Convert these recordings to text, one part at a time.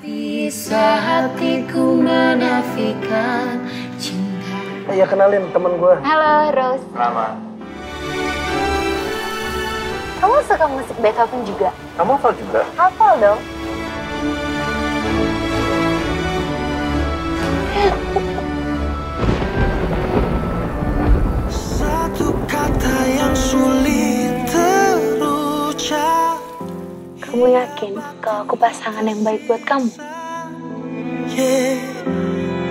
Bisa hatiku menafikan cinta Ya kenalin temen gue. Halo Rose. Lama. Kamu suka musik Beethoven juga? Kamu hafal juga? Hafal dong. Satu kata yang sulit Kamu yakin kalau aku pasangan yang baik buat kamu? yeah.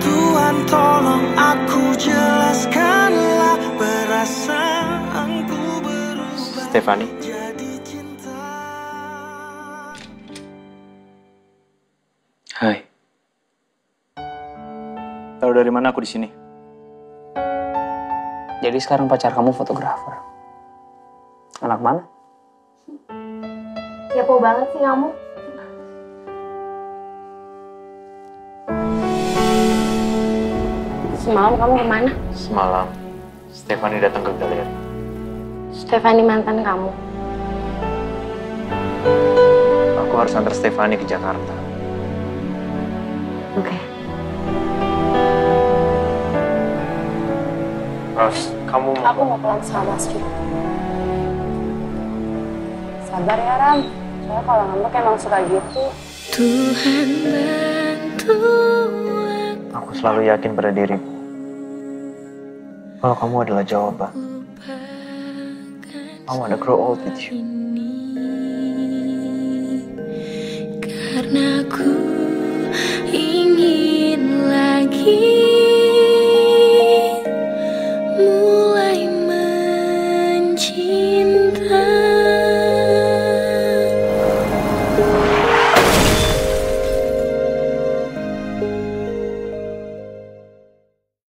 Tuhan tolong aku jelaskanlah Perasaanku berubah Stefani. jadi cinta Hai. Tahu dari mana aku di sini? Jadi sekarang pacar kamu fotografer. Anak mana? Kepo banget sih kamu. Semalam kamu ke mana? Semalam, Stefani datang ke galeri. Stefani mantan kamu. Aku harus antar Stefani ke Jakarta. Oke. Ros, kamu mau... Aku mau pulang sama Mas. Sabar ya Ram. Saya kalau ngambek emang suka gitu. Tuhan bantu Aku selalu yakin pada diriku. Kalau kamu adalah jawaban. I wanna grow old with you. Karena ku ingin lagi mulai mencintai.